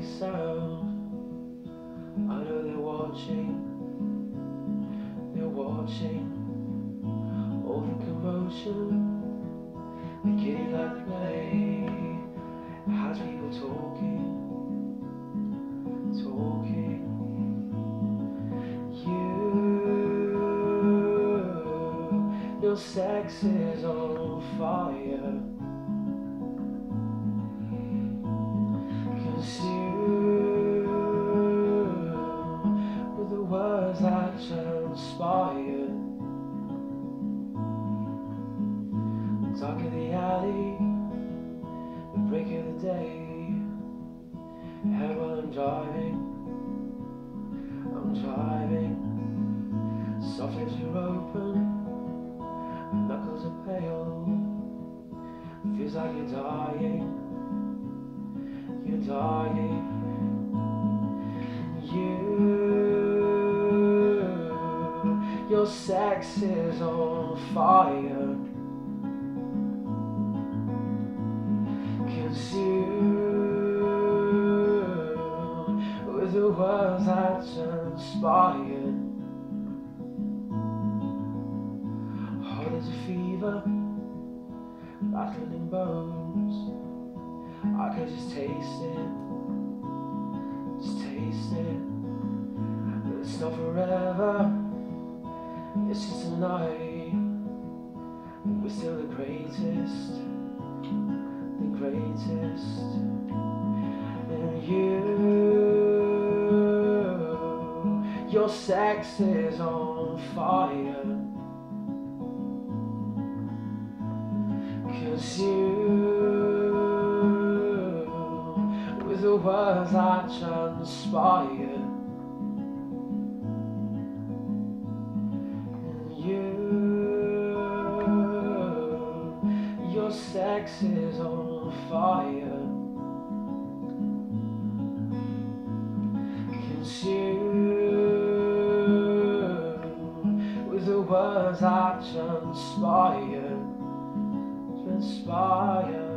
I know they're watching, they're watching all the commotion. The kitty like play has people talking, talking. You, your sex is on fire. The words that transpired, dark in the alley, the break of the day, head while I'm driving, I'm driving, soft lips are open, knuckles are pale, feels like you're dying you're dying. Your sex is on fire. You, with the words that transpired, hot as a fever, battling in bones. I could just taste it, just taste it. It's not forever, it's just a night. We're still the greatest, the greatest. And you, your sex is on fire. Cause you with the words I transpired. Your sex is on fire. You, with the words that transpired, transpired.